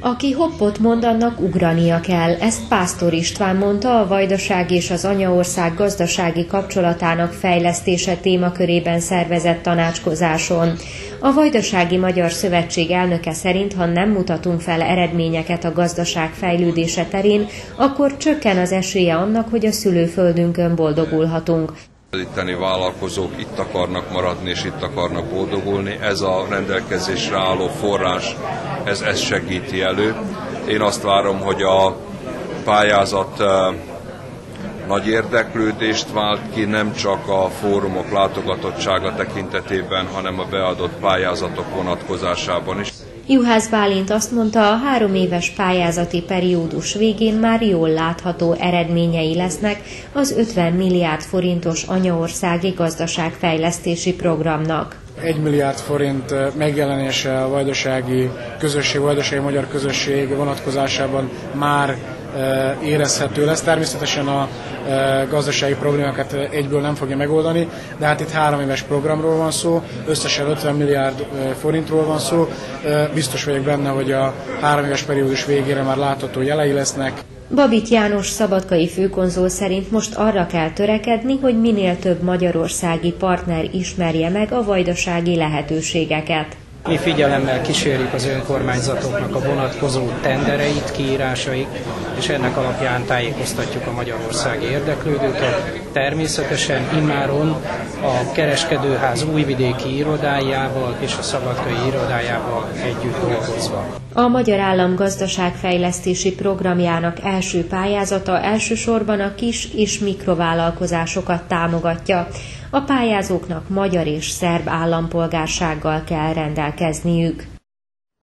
Aki hoppot mond, annak ugrania kell. Ezt Pásztor István mondta a Vajdaság és az Anyaország gazdasági kapcsolatának fejlesztése témakörében szervezett tanácskozáson. A Vajdasági Magyar Szövetség elnöke szerint, ha nem mutatunk fel eredményeket a gazdaság fejlődése terén, akkor csökken az esélye annak, hogy a szülőföldünkön boldogulhatunk. Az itteni vállalkozók itt akarnak maradni és itt akarnak boldogulni. Ez a rendelkezésre álló forrás, ez ezt segíti elő. Én azt várom, hogy a pályázat nagy érdeklődést vált ki, nem csak a fórumok látogatottsága tekintetében, hanem a beadott pályázatok vonatkozásában is. Juhász Bálint azt mondta, a három éves pályázati periódus végén már jól látható eredményei lesznek az 50 milliárd forintos anyaországi gazdaságfejlesztési programnak. 1 milliárd forint megjelenése a vajdasági közösség, vajdasági magyar közösség vonatkozásában már érezhető lesz. Természetesen a gazdasági problémákat egyből nem fogja megoldani, de hát itt három éves programról van szó, összesen 50 milliárd forintról van szó. Biztos vagyok benne, hogy a három éves periódus végére már látható jelei lesznek. Babit János szabadkai főkonzol szerint most arra kell törekedni, hogy minél több magyarországi partner ismerje meg a vajdasági lehetőségeket. Mi figyelemmel kísérjük az önkormányzatoknak a vonatkozó tendereit, kiírásait, és ennek alapján tájékoztatjuk a magyarországi érdeklődőket. Természetesen immáron a kereskedőház újvidéki irodájával és a szabadkai irodájával együtt dolgozva. A Magyar Állam gazdaságfejlesztési programjának első pályázata elsősorban a kis és mikrovállalkozásokat támogatja. A pályázóknak magyar és szerb állampolgársággal kell podcast nuke